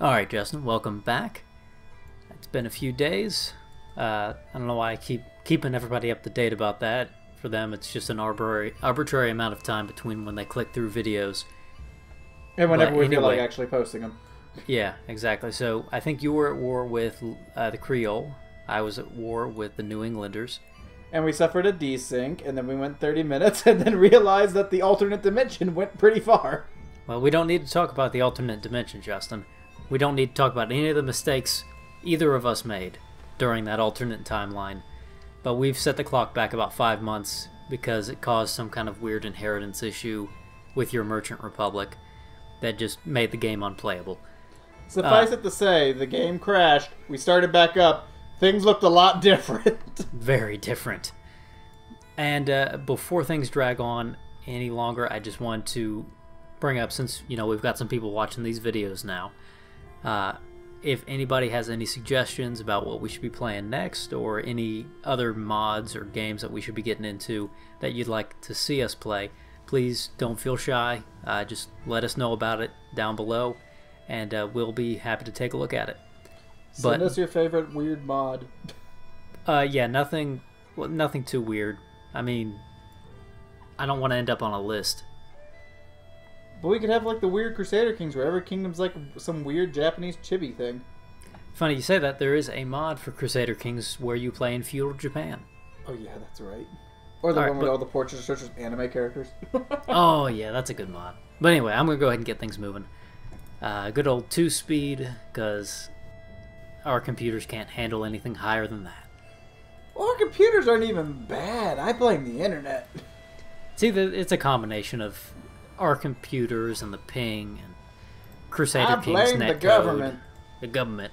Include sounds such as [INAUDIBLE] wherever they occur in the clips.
All right, Justin, welcome back. It's been a few days. Uh, I don't know why I keep keeping everybody up to date about that. For them, it's just an arbitrary arbitrary amount of time between when they click through videos. And whenever But we feel like actually posting them. Yeah, exactly. So I think you were at war with uh, the Creole. I was at war with the New Englanders. And we suffered a desync, and then we went 30 minutes, [LAUGHS] and then realized that the alternate dimension went pretty far. Well, we don't need to talk about the alternate dimension, Justin. We don't need to talk about any of the mistakes either of us made during that alternate timeline. But we've set the clock back about five months because it caused some kind of weird inheritance issue with your Merchant Republic that just made the game unplayable. Suffice Uh. it to say, the game crashed. We started back up. Things looked a lot [LAUGHS] different. very different. And uh, before things drag on any longer, I just want to bring up since you know we've got some people watching these videos now. Uh, if anybody has any suggestions about what we should be playing next, or any other mods or games that we should be getting into that you'd like to see us play, please don't feel shy. Uh, just let us know about it down below, and uh, we'll be happy to take a look at it. Send But- us your favorite weird mod. [LAUGHS] Uh, yeah, nothing, well, nothing too weird. I mean, I don't want to end up on a list. But we could have like the weird Crusader Kings, where every kingdom's like some weird Japanese chibi thing. Funny you say that. There is a mod for Crusader Kings where you play in feudal Japan. Oh yeah, that's right. Or the All right, one with but- all the portraits of anime characters. [LAUGHS] Oh yeah, that's a good mod. But anyway, I'm gonna go ahead and get things moving. Uh, good old two speed, because our computers can't handle anything higher than that. well, our computers aren't even bad. I blame the internet. See, it's a combination of our computers and the ping and Crusader I Kings blame the netcode. government. The government.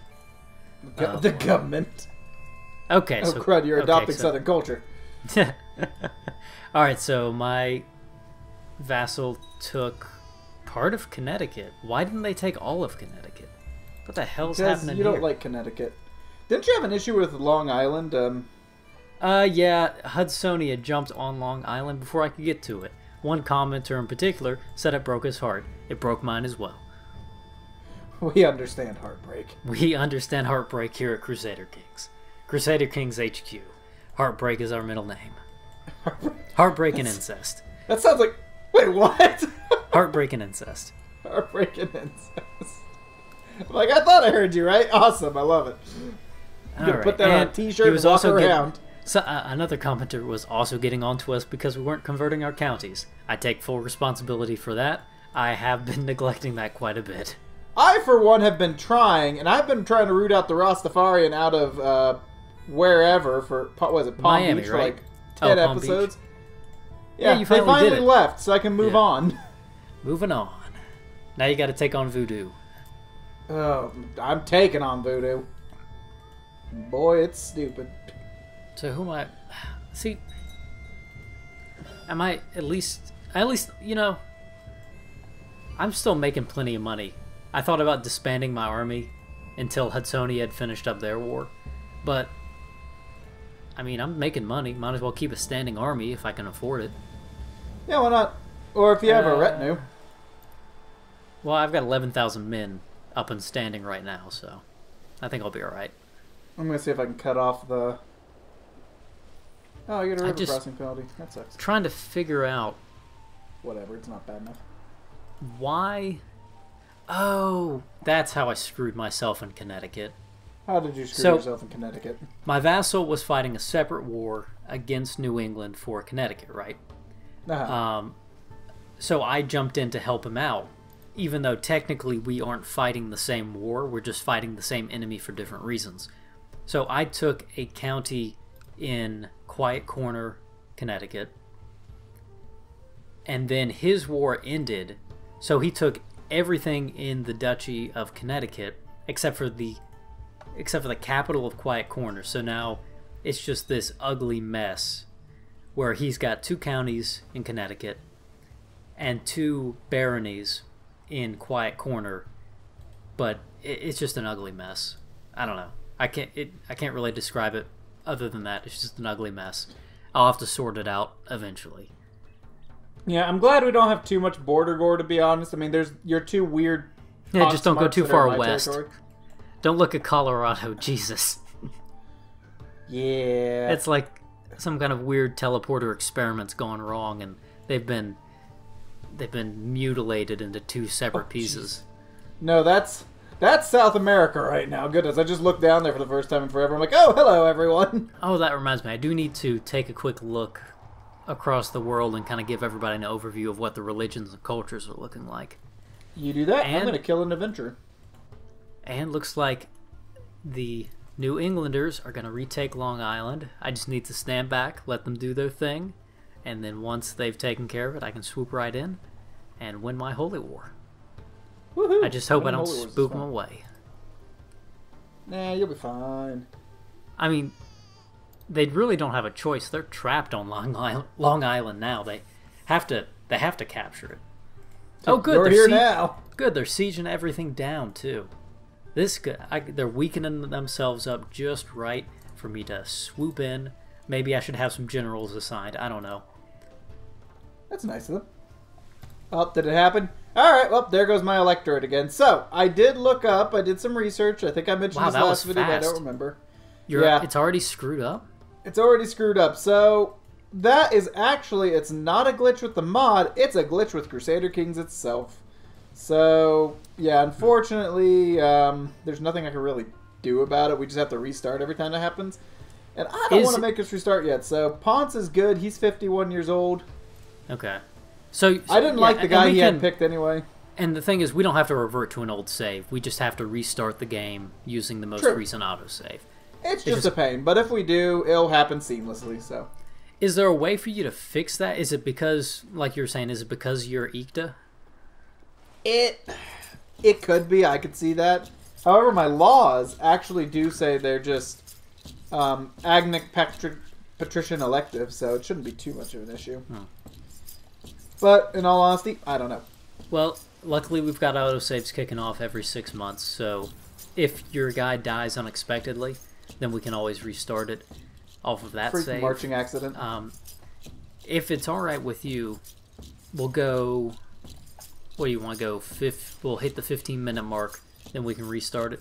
Go- Oh, the government. Okay, Oh so crud! You're okay, adopting so- Southern culture. [LAUGHS] All right, so my vassal took part of Connecticut. Why didn't they take all of Connecticut? What the hell's Because happening you don't here? like Connecticut. Didn't you have an issue with Long Island? Um, Uh, yeah, Hudsonia jumped on Long Island before I could get to it. One commenter in particular said it broke his heart. It broke mine as well. we understand heartbreak. We understand heartbreak here at Crusader Kings. Crusader Kings HQ. Heartbreak is our middle name. [LAUGHS] Heartbreak and incest. That sounds like. Wait, what? [LAUGHS] Heartbreak and incest. Heartbreak and incest. I'm like, I thought I heard you right. Awesome, I love it. All gonna put that on a and t-shirt he and was also getting- around. So, uh, another commenter was also getting on to us because we weren't converting our counties. I take full responsibility for that. I have been [LAUGHS] neglecting that quite a bit. I, for one, have been trying, and I've been trying to root out the Rastafarian out of uh, wherever for what was it Palm Miami, Beach for right? like Oh, ten Palm Beach. episodes. Yeah, Yeah, you they finally left, so I can move Yeah. on. [LAUGHS] Moving on. Now you got to take on Voodoo. Oh, I'm taking on Voodoo. Boy, it's stupid. So who am I? See, am I at least? At least you know. I'm still making plenty of money. I thought about disbanding my army until Hudsonia had finished up their war, but I mean I'm making money. Might as well keep a standing army if I can afford it. Yeah, why not? Or if you have a Uh, retinue. Well, I've got 11,000 men up and standing right now, so I think I'll be all right. I'm gonna see if I can cut off the. Oh, you get a river just- crossing penalty. That sucks. Trying to figure out Whatever, it's not bad enough. why. Oh, that's how I screwed myself in Connecticut. How did you screw So- yourself in Connecticut? My vassal was fighting a separate war against New England for Connecticut, right? Uh-huh. Um, so I jumped in to help him out, even though technically we aren't fighting the same war, we're just fighting the same enemy for different reasons. So I took a county in Quiet Corner, Connecticut, and then his war ended, so he took everything in the Duchy of Connecticut except for the except for the capital of Quiet Corner. So now it's just this ugly mess where he's got two counties in Connecticut and two baronies in Quiet Corner, but it's just an ugly mess. I don't know. I can't. It, I can't really describe it other than that. It's just an ugly mess. I'll have to sort it out eventually. Yeah, I'm glad we don't have too much border gore. To be honest, I mean, there's your two weird Yeah, just don't go too marks that are far west. territory. Don't look at Colorado, [LAUGHS] Jesus. Yeah. It's like some kind of weird teleporter experiments gone wrong, and they've been they've been mutilated into two separate oh, pieces. No, that's that's South America right now. Goodness, I just looked down there for the first time in forever. I'm like, oh, hello, everyone. [LAUGHS] Oh, that reminds me. I do need to take a quick look across the world and kind of give everybody an overview of what the religions and cultures are looking like. You do that, and, I'm gonna kill an adventurer. And looks like the New Englanders are going to retake Long Island. I just need to stand back, let them do their thing, and then once they've taken care of it, I can swoop right in and win my holy war. Woohoo! I just hope I Winning don't Holy Wars is spook them away. Nah, you'll be fine. I mean, they really don't have a choice. They're trapped on Long Island, Long Island now. They have to. They have to capture it. Oh, good. They're here now. Good. They're sieging everything down too. This I, they're weakening themselves up just right for me to swoop in. Maybe I should have some generals assigned. I don't know. That's nice of them. Oh, did it happen? All right. Well, there goes my electorate again. So I did look up. I did some research. I think I mentioned Wow, this last video, but I don't remember. You're, Yeah. It's already screwed up. It's already screwed up. So that is actually it's not a glitch with the mod. It's a glitch with Crusader Kings itself. So yeah, unfortunately, um, there's nothing I can really do about it. We just have to restart every time that happens. And I don't want to make us restart yet. So Ponce is good. He's 51 years old. Okay. So, I didn't yeah, like the guy he can- had picked anyway. And the thing is, we don't have to revert to an old save. We just have to restart the game using the most True. recent autosave. It's It just a pain, but if we do, it'll happen seamlessly. So Is there a way for you to fix that? Is it because, like you were saying, is it because you're Ikta? it it could be. I could see that. However, my laws actually do say they're just um, agnatic patri- patrician elective, so it shouldn't be too much of an issue. Hmm. But in all honesty, I don't know. Well, luckily we've got autosaves kicking off every six months, so if your guy dies unexpectedly, then we can always restart it off of that Freak save. marching accident. Um, if it's all right with you, we'll go. What do you want to go? Fifth. We'll hit the 15 minute mark, then we can restart it.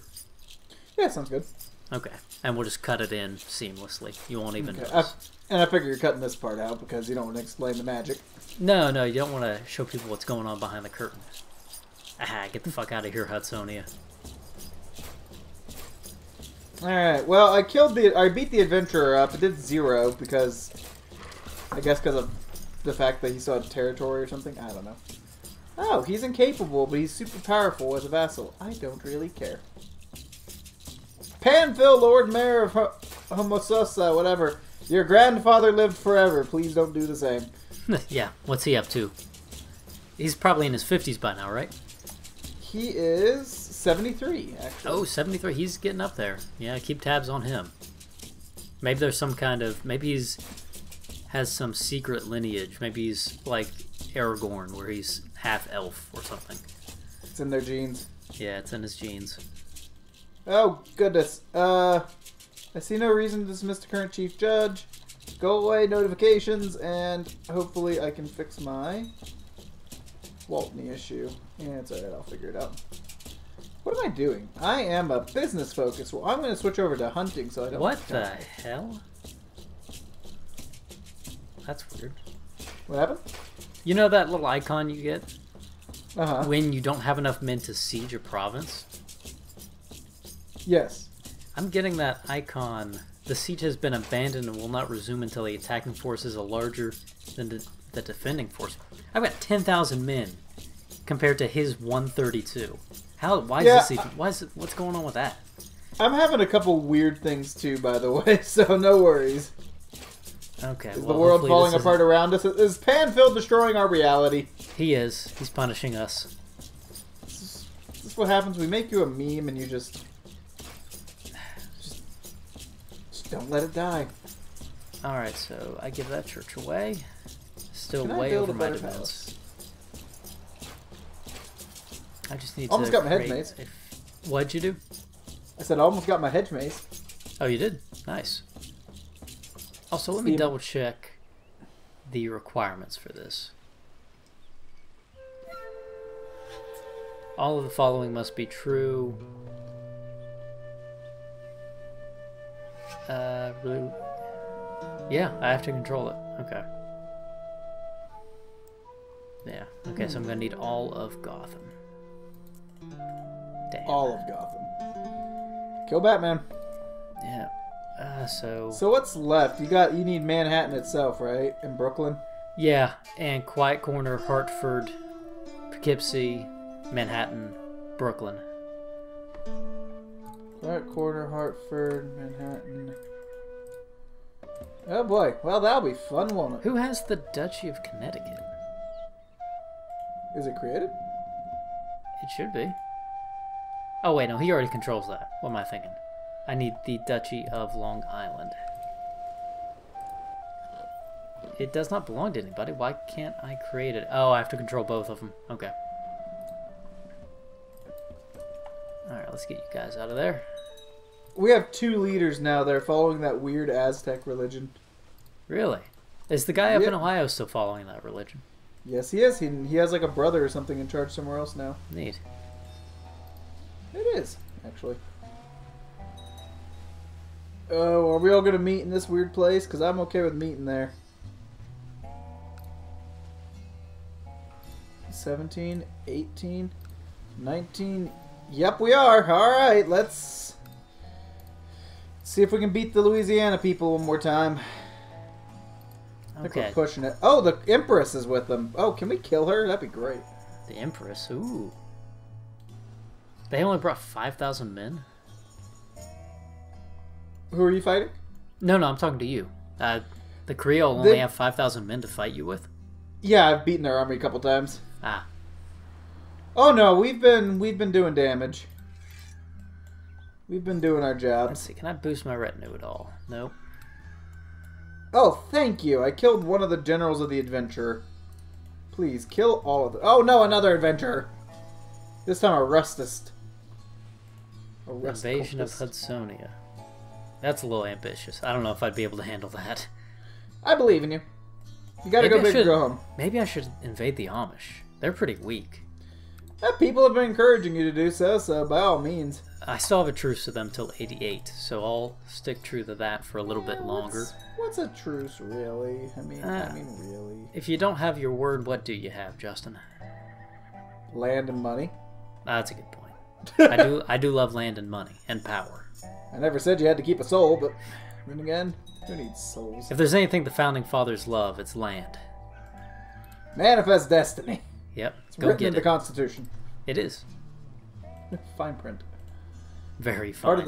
yeah, sounds good. Okay, and we'll just cut it in seamlessly. You won't even Okay. I, notice. and I figure you're cutting this part out because you don't want to explain the magic. No, no, you don't want to show people what's going on behind the curtain. Ah, get the fuck out of here, Hudsonia. All right. Well, I killed the. I beat the adventurer up. It did zero because, I guess, because of the fact that he still had territory or something. I don't know. Oh, he's incapable, but he's super powerful as a vassal. I don't really care. Panville, Lord Mayor of Ho- Homosassa, whatever. Your grandfather lived forever. Please don't do the same. [LAUGHS] yeah, what's he up to? He's probably in his 50s by now, right? He is 73, actually. Oh, 73. He's getting up there. Yeah, keep tabs on him. Maybe there's some kind of. Maybe he's has some secret lineage. Maybe he's like Aragorn, where he's half elf or something. It's in their genes. Yeah, it's in his genes. Oh, goodness. Uh, I see no reason to dismiss the current chief judge. Go away, notifications, and hopefully I can fix my Waltney issue. Yeah, it's alright, I'll figure it out. What am I doing? I am a business focus. Well, I'm going to switch over to hunting so I don't. What the hell? That's weird. What happened? You know that little icon you get Uh huh. when you don't have enough men to siege a province? Yes. I'm getting that icon. The siege has been abandoned and will not resume until the attacking force is a larger than the, the defending force. I've got 10,000 men compared to his 132. How? Why is Yeah, this even? Why is it? What's going on with that? I'm having a couple weird things too, by the [LAUGHS] way, so no worries. Okay. Is well, the world falling apart around us? Is Panfield destroying our reality? He is. He's punishing us. This is, this is what happens. We make you a meme and you just, just don't let it die. All right. So I give that church away. Still Can way over a my palace? I just need Almost to. Almost got my head create mace. a- What'd you do? I said I almost got my hedge maze. Oh, you did? Nice. Also, let me double check the requirements for this. All of the following must be true. Uh, really? Yeah, I have to control it. Okay. Yeah. Okay, so I'm gonna need all of Gotham. Damn. All of Gotham. Kill Batman. Yeah. Uh, so. So what's left? You got you need Manhattan itself, right? In Brooklyn. Yeah, and Quiet Corner, Hartford, Poughkeepsie, Manhattan, Brooklyn. Quiet Corner, Hartford, Manhattan. Oh boy. Well, that'll be fun, won't it? Who has the Duchy of Connecticut? Is it created? It should be. Oh wait, no, he already controls that. What am I thinking? I need the Duchy of Long Island. It does not belong to anybody. Why can't I create it? Oh, I have to control both of them. Okay. Alright, let's get you guys out of there. We have two leaders now. They're following that weird Aztec religion. Really? Is the guy up in Ohio still following that religion? Yes, he is. He, he has like a brother or something in charge somewhere else now. Neat. It is, actually. Oh, are we all gonna meet in this weird place? Because I'm okay with meeting there. 17, 18, 19. Yep, we are. Alright, let's see if we can beat the Louisiana people one more time. I think Okay. we're pushing it. Oh, the Empress is with them. Oh, can we kill her? That'd be great. The Empress. Ooh. They only brought 5,000 men? Who are you fighting? No, no, I'm talking to you. Uh, the Creole only They- have 5,000 men to fight you with? Yeah, I've beaten their army a couple times. Ah, Oh no, we've been we've been doing damage. We've been doing our job. let's see. Can I boost my retinue at all? Nope. Oh, thank you. I killed one of the generals of the adventure. Please kill all of them. Oh no, another adventurer. This time a rustist. A rust Invasion of. Hudsonia. That's a little ambitious. I don't know if I'd be able to handle that. I believe in you. You gotta Maybe go I big or should- go home. Maybe I should invade the Amish. They're pretty weak. Eh, people have been encouraging you to do so, so by all means. I still have a truce to them till 88, so I'll stick true to that for a little bit Eh, longer. What's, what's a truce, really? I mean, Ah. I mean, really. If you don't have your word, what do you have, Justin? Land and money. Ah, That's a good point. I [LAUGHS] do I do love land and money and power. I never said you had to keep a soul, but then again, who needs souls? If there's anything the founding fathers love, it's land. Manifest destiny. Yep, It's go written get in the. Constitution. It is Fine print. Very fine.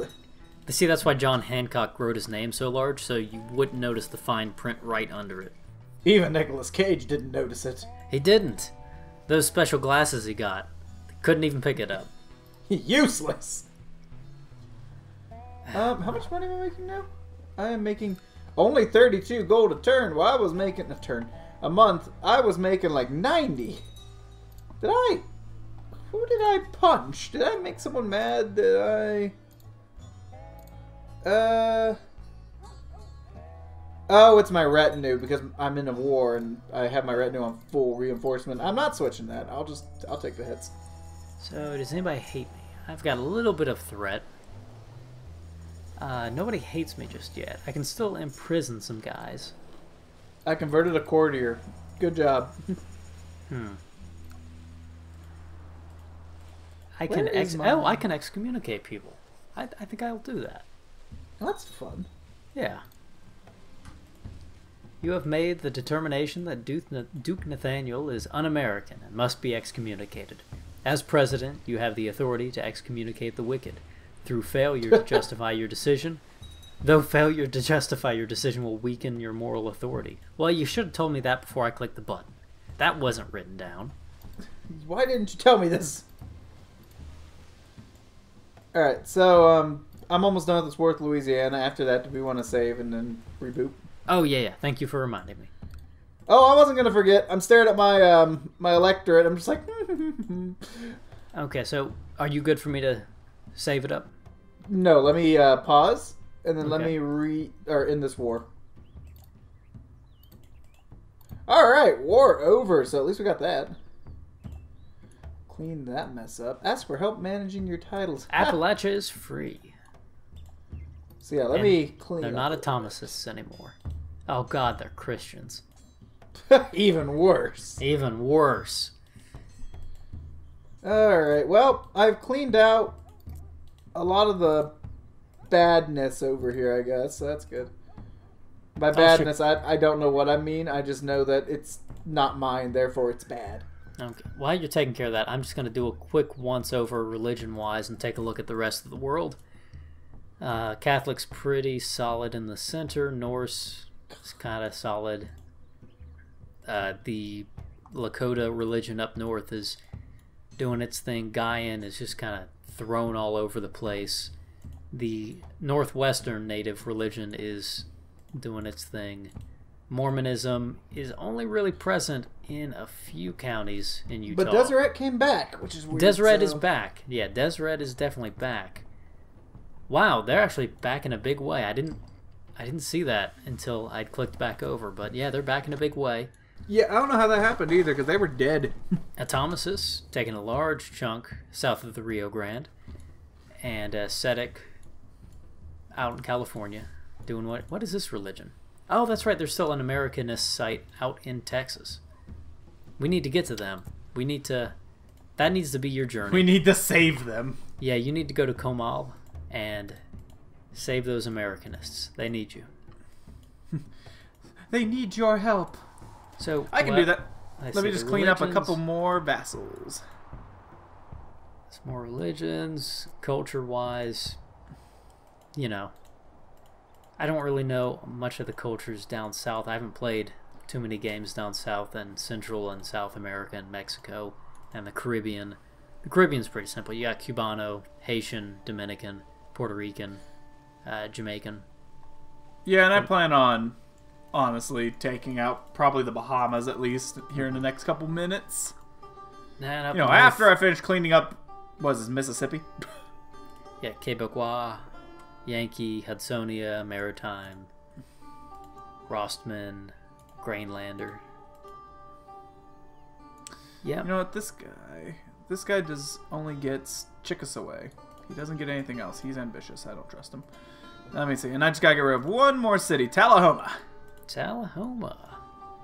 the. See, that's why John Hancock wrote his name so large, so you wouldn't notice the fine print right under it. Even Nicolas Cage didn't notice it. He didn't. Those special glasses he got, couldn't even pick it up. [LAUGHS] Useless. Um, how much money am I making now? I am making only 32 gold a turn. Well, I was making a turn a month. I was making like 90. Did I? Who did I punch? Did I make someone mad? Did I? Uh. Oh, it's my retinue because I'm in a war and I have my retinue on full reinforcement. I'm not switching that. I'll just I'll take the hits. So, does anybody hate me? I've got a little bit of threat. Uh, nobody hates me just yet. I can still imprison some guys. I converted a courtier. Good job. [LAUGHS] Hmm. I can ex- oh, my- oh, I can excommunicate people. I, I think I'll do that. That's fun. Yeah. You have made the determination that Duke, Duke Nathaniel is un-American and must be excommunicated. As president, you have the authority to excommunicate the wicked. Through failure to [LAUGHS] justify your decision, though failure to justify your decision will weaken your moral authority. Well, you should have told me that before I clicked the button. That wasn't written down. Why didn't you tell me this? Alright, so um I'm almost done with this work, Louisiana. After that, do we want to save and then reboot? Oh yeah, yeah. Thank you for reminding me. Oh, I wasn't gonna forget. I'm staring at my um my electorate. I'm just like, [LAUGHS] Okay, so are you good for me to save it up? no. Let me uh, pause and then let me re or end this war. All right, war over. So at least we got that. Clean that mess up. Ask for help managing your titles. Appalachia is free. So yeah, let And me clean. They're not a Atomists anymore. Oh god, they're Christians. [LAUGHS] Even worse. Even worse. Alright, well, I've cleaned out a lot of the badness over here, I guess. So that's good. By oh, sure. badness, I, I don't know what I mean. I just know that it's not mine, therefore it's bad. Okay. While you're taking care of that, I'm just going to do a quick once over religion wise and take a look at the rest of the world. Uh, Catholic's pretty solid in the center. Norse is kind of solid. Uh, the Lakota religion up north is doing its thing. Gaian is just kind of thrown all over the place. The northwestern native religion is doing its thing. Mormonism is only really present in a few counties in Utah. But Deseret came back, which is weird. Deseret so- is back. Yeah, Deseret is definitely back. Wow, they're actually back in a big way. I didn't I didn't see that until I'd clicked back over, but yeah, they're back in a big way. Yeah, I don't know how that happened either, because they were dead. [LAUGHS] Atomisus taking a large chunk south of the Rio Grande, and uh, Sedek out in California doing what? What is this religion? Oh, that's right. There's still an Americanist site out in Texas. We need to get to them. We need to. That needs to be your journey. We need to save them. Yeah, you need to go to Comal and save those Americanists. They need you. They need your help. So I can what- do that. Let me just clean up a couple more vassals. Some more religions, culture-wise. You know, I don't really know much of the cultures down south. I haven't played too many games down south and Central and South America and Mexico and the Caribbean. The Caribbean's pretty simple. You got Cubano, Haitian, Dominican, Puerto Rican, uh, Jamaican. Yeah, and I plan on honestly taking out probably the Bahamas at least here in the next couple minutes. Up You know, after I finish cleaning up, what is this, Mississippi? [LAUGHS] Yeah, Quebecois, Yankee, Hudsonia, Maritime, Rostman, Grainlander. Yeah, You know what? This guy, this guy does only gets Chickasaw. He doesn't get anything else. He's ambitious. I don't trust him. Let me see. And I just gotta get rid of one more city, Tullahoma. Tullahoma.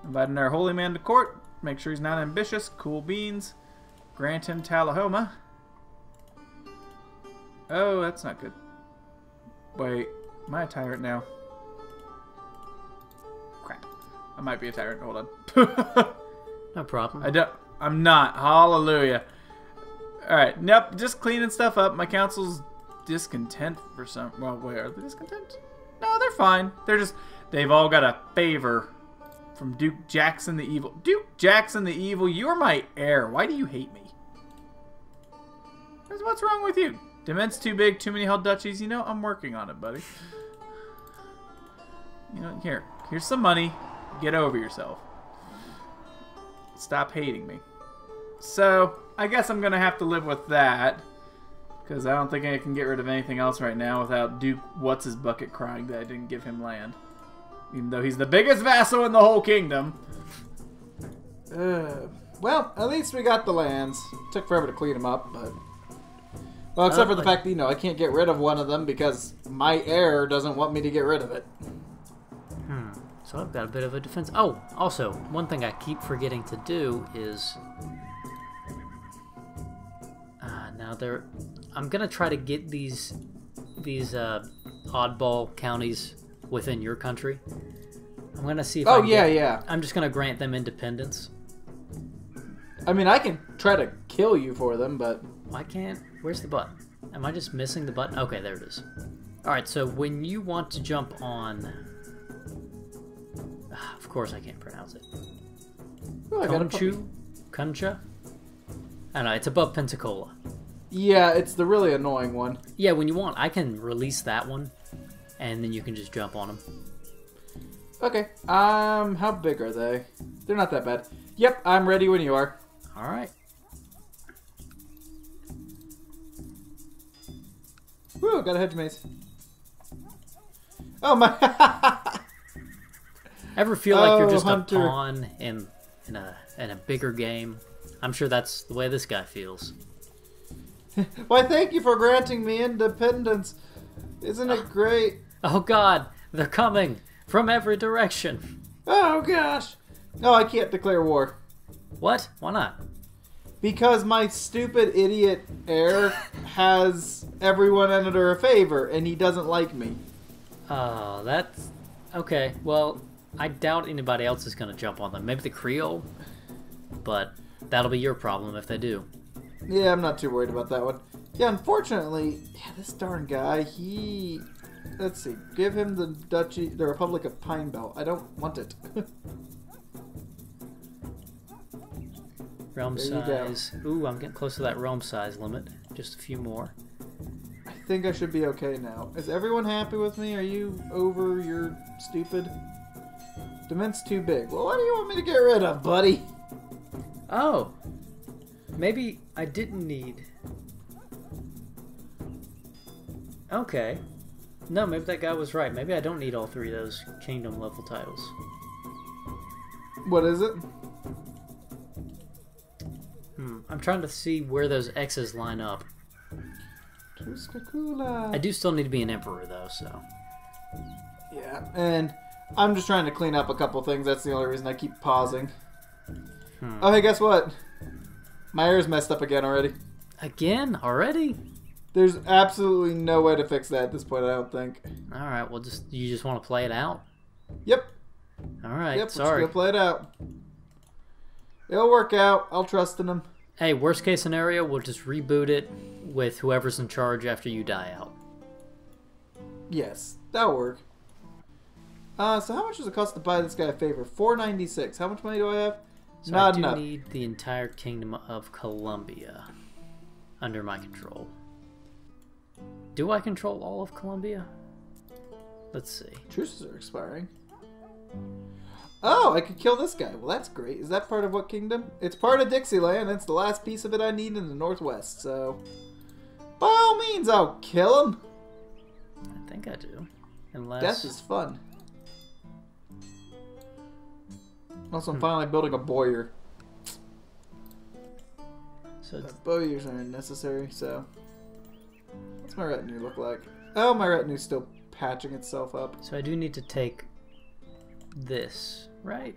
Inviting our holy man to court. Make sure he's not ambitious. Cool beans. Grant him Tullahoma. Oh, that's not good. Wait, am I a tyrant now? Crap. I might be a tyrant. Hold on. [LAUGHS] No problem. I don't. I'm not. Hallelujah. All right. Nope. Just cleaning stuff up. My council's discontent for some. Well, wait. Are they discontent? No, they're fine. They're just. They've all got a favor from Duke Jackson the Evil. Duke Jackson the Evil. You're my heir. Why do you hate me? What's wrong with you? Demesne's too big. Too many held duchies. You know, I'm working on it, buddy. You know, here. Here's some money. Get over yourself. Stop hating me. So, I guess I'm going to have to live with that. Because I don't think I can get rid of anything else right now without Duke What's His Bucket crying that I didn't give him land. Even though he's the biggest vassal in the whole kingdom. Uh, well, at least we got the lands. Took forever to clean them up, but. Well, except for the fact that, you know, I can't get rid of one of them because my heir doesn't want me to get rid of it. Hmm. So I've got a bit of a defense. Oh, also, one thing I keep forgetting to do is. Uh, now there, I'm gonna try to get these these uh, oddball counties within your country. I'm gonna see if Oh, yeah, get- yeah. I'm just gonna grant them independence. I mean, I can try to kill you for them, but. Why can't? Where's the button? Am I just missing the button? Okay, there it is. All right, so when you want to jump on, Ah, of course I can't pronounce it. Oh, I got. Conchu, Concha. I don't know. It's above Pensacola. Yeah, it's the really annoying one. Yeah, when you want, I can release that one, and then you can just jump on them. Okay. Um, how big are they? They're not that bad. Yep, I'm ready when you are. All right. Woo, got a hedge maze. Oh my! [LAUGHS] Ever feel like you're Oh, just Hunter. a pawn in in a in a bigger game? I'm sure that's the way this guy feels. [LAUGHS] Why, thank you for granting me independence. Isn't it oh. great? Oh god, they're coming from every direction. Oh gosh. No, I can't declare war. What? Why not? Because my stupid idiot heir has everyone under a favor, and he doesn't like me. Oh, that's okay. Well, I doubt anybody else is gonna jump on them. Maybe the Creole, but that'll be your problem if they do. Yeah, I'm not too worried about that one. Yeah, unfortunately, yeah, this darn guy, he. Let's see. Give him the duchy, the Republic of Pine Belt. I don't want it. [LAUGHS] Realm There size. Ooh, I'm getting close to that realm size limit. Just a few more. I think I should be okay now. Is everyone happy with me? Are you over your stupid? Demesne's too big. Well, what do you want me to get rid of, buddy? Oh, maybe I didn't need. Okay. No, maybe that guy was right. Maybe I don't need all three of those kingdom level titles. What is it? Hmm. I'm trying to see where those X's line up. I do still need to be an emperor though, so. Yeah, and I'm just trying to clean up a couple things. That's the only reason I keep pausing. Hmm. Oh, hey, guess what? My heir's messed up again already. Again? Already? There's absolutely no way to fix that at this point, I don't think. All right. Well, just you just want to play it out. Yep, All right. yep, sorry. let's go play it out. It'll work out. I'll trust in him. Hey, worst case scenario, we'll just reboot it with whoever's in charge after you die out. Yes, that'll work. Uh, so how much does it cost to buy this guy a favor? Four ninety six. How much money do I have? So Not I do enough. need the entire kingdom of Colombia under my control. Do I control all of Colombia? Let's see. Truces are expiring. Oh, I could kill this guy. Well, that's great. Is that part of what kingdom? It's part of Dixieland. It's the last piece of it I need in the Northwest. So, by all means, I'll kill him. I think I do. Unless Death is fun. Also, I'm Hmm. finally building a bowyer. so it's- Bowyers aren't necessary, so. What's my retinue look like? Oh, my retinue's still patching itself up. so I do need to take this, right?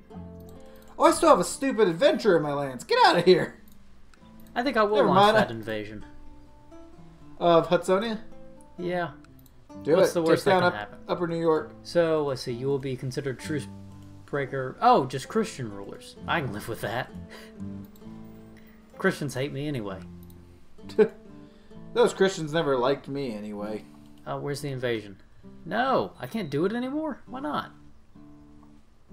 Oh, I still have a stupid adventure in my lands. Get out of here! I think I will Never launch mind, that invasion. Of Hudsonia? Yeah. Do What's it. the worst Take down that up, can happen? Upper New York. So let's see. You will be considered truce breaker. Oh, just Christian rulers. I can live with that. [LAUGHS] Christians hate me anyway. [LAUGHS] Those Christians never liked me anyway. Oh, where's the invasion? No, I can't do it anymore. Why not?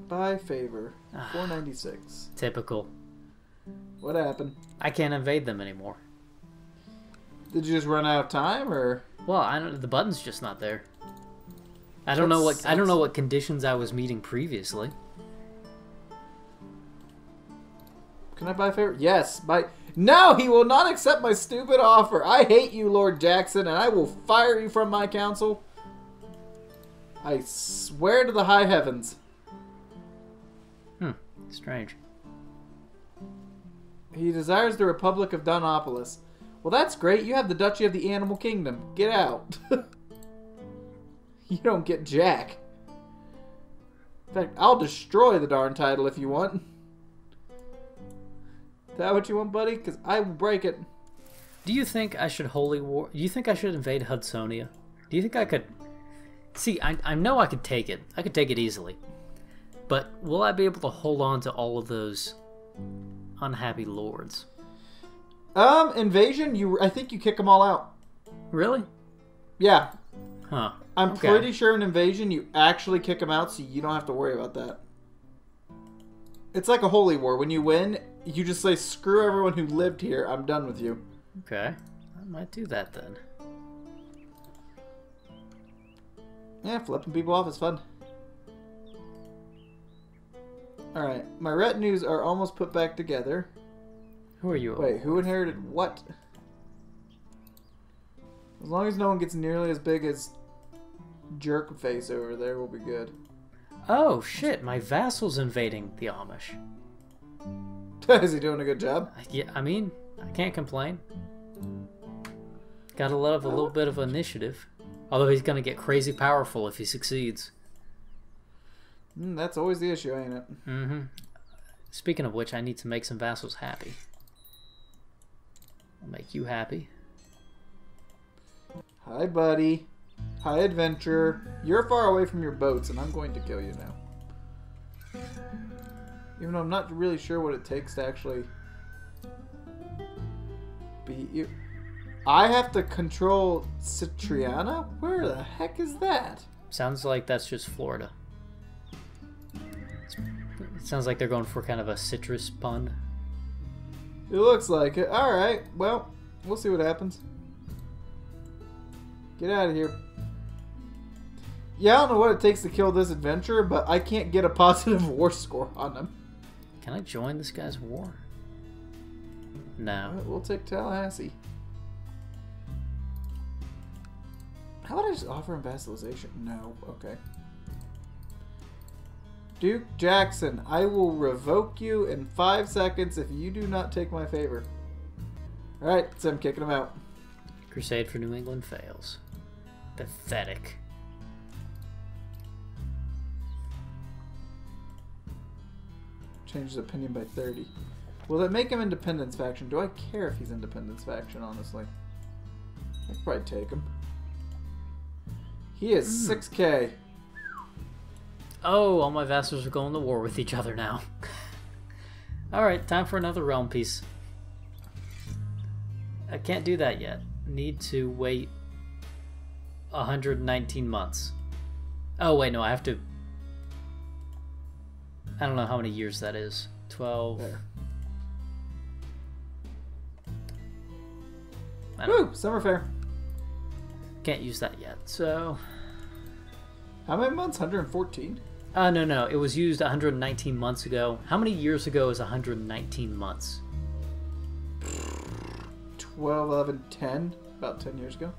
Buy favor. Ah. 496. Typical. What happened? I can't invade them anymore. Did you just run out of time, or Well, I don't. The button's just not there. I don't That know what I don't know what conditions I was meeting previously. can I buy favor? Yes. By no, he will not accept my stupid offer. I hate you, Lord Jackson, and I will fire you from my council. I swear to the high heavens. Strange. He desires the Republic of Donopolis. Well, that's great. You have the Duchy of the Animal Kingdom. Get out. [LAUGHS] you don't get Jack. In fact, I'll destroy the darn title if you want. That what you want, buddy? Because I will break it. Do you think I should holy war? Do you think I should invade Hudsonia? Do you think I could? See, I, I know I could take it. I could take it easily. But will I be able to hold on to all of those unhappy lords? Um, invasion. You, I think you kick them all out. Really? Yeah, Huh. I'm Okay. pretty sure in invasion you actually kick them out, so you don't have to worry about that. It's like a holy war. When you win, you just say, "Screw everyone who lived here. I'm done with you." Okay. I might do that then. Yeah, flipping people off is fun. Alright, my retinues are almost put back together. Who are you? Wait, who inherited what? As long as no one gets nearly as big as Jerk Face over there, we'll be good. Oh shit! My vassal's invading the Amish. [LAUGHS] Is he doing a good job? Uh, yeah, I mean, I can't complain. Gotta love a little bit of initiative. Although he's gonna get crazy powerful if he succeeds. Mm, that's always the issue, ain't it? Mm-hmm. Speaking of which, I need to make some vassals happy. I'll make you happy. Hi, buddy. Hi, adventurer. You're far away from your boats, and I'm going to kill you now. Even though I'm not really sure what it takes to actually beat you. I have to control Citriana? Where the heck is that? Sounds like that's just Florida. It sounds like they're going for kind of a citrus pun. It looks like it. Alright, well, we'll see what happens. Get out of here. Yeah, I don't know what it takes to kill this adventurer, but I can't get a [LAUGHS] positive war score on him. Can I join this guy's war? No. We'll take Tallahassee. How about I just offer him vassalization? No. Okay. Duke Jackson, I will revoke you in five seconds if you do not take my favor. Alright, so I'm kicking him out. Crusade for New England fails. Pathetic. Change his opinion by 30. Will that make him Independence faction? Do I care if he's Independence faction, honestly? I could probably take him. He is hmm. 6k. Oh, all my vassals are going to war with each other now. Alright, time for another realm peace. I can't do that yet. Need to wait 119 months. Oh, wait, no, I have to. I don't know how many years that is. 12. There. Woo! Summer Fair. can't use that yet. So. How many months? 114? Uh, no, no. It was used 119 months ago. How many years ago is 119 months? 12, 11, 10. About 10 years ago.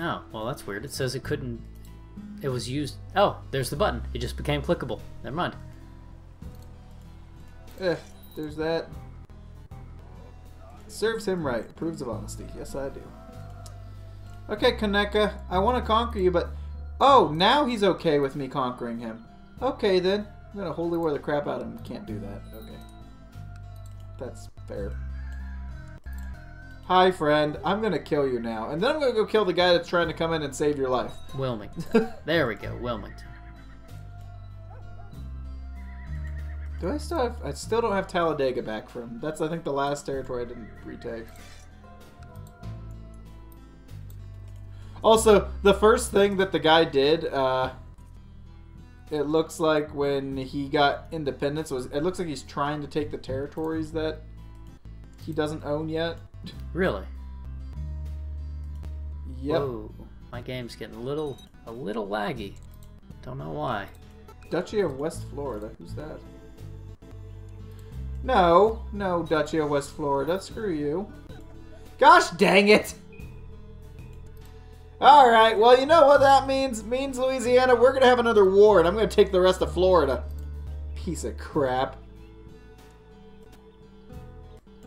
Oh, well, that's weird. It says it couldn't. It was used. Oh, there's the button. It just became clickable. Never mind. Eh, there's that. Serves him right. Proves of honesty. Yes, I do. Okay, Kaneka, I want to conquer you, but... Oh, now he's okay with me conquering him. Okay, then. I'm to holy war the crap out of him. Can't do that. Okay. That's fair. Hi, friend. I'm going to kill you now. And then I'm to go kill the guy that's trying to come in and save your life. Wilmington. [LAUGHS] there we go. Wilmington. Do I still have... I still don't have Talladega back from... That's, I think, the last territory I didn't retake. Also, the first thing that the guy did, uh, it looks like when he got independence was it looks like he's trying to take the territories that he doesn't own yet. Really? Yep. Whoa. My game's getting a little, a little laggy. Don't know why. Duchy of West Florida. Who's that? No, no, Duchy of West Florida. Screw you. Gosh dang it! Alright, well, you know what that means? Means, Louisiana, we're gonna have another war, and I'm gonna take the rest of Florida. Piece of crap.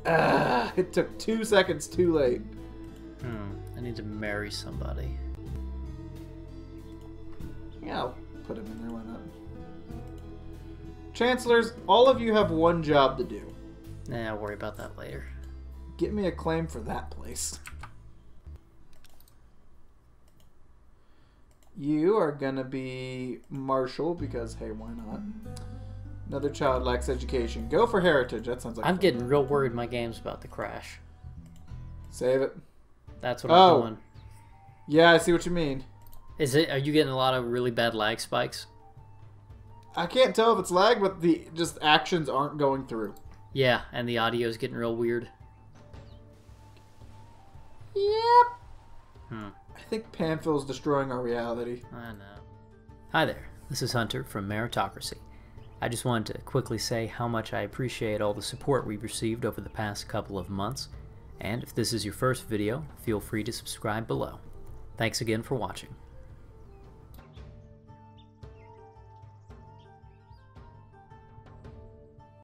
Ah, it took two seconds too late. Hmm. I need to marry somebody. Yeah, I'll put him in there, why not? Chancellors, all of you have one job to do. Nah, I'll worry about that later. Get me a claim for that place. You are gonna be Marshall because hey, why not? Another child lacks education. Go for heritage. That sounds like I'm fun. getting real worried my game's about to crash. Save it. That's what Oh. I'm doing. Yeah, I see what you mean. Is it? Are you getting a lot of really bad lag spikes? I can't tell if it's lag, but the just actions aren't going through. Yeah, and the audio's getting real weird. Yep. Hmm. I think Panfil's destroying our reality. I know. Hi there, this is Hunter from Meritocracy. I just wanted to quickly say how much I appreciate all the support we've received over the past couple of months, and if this is your first video, feel free to subscribe below. Thanks again for watching.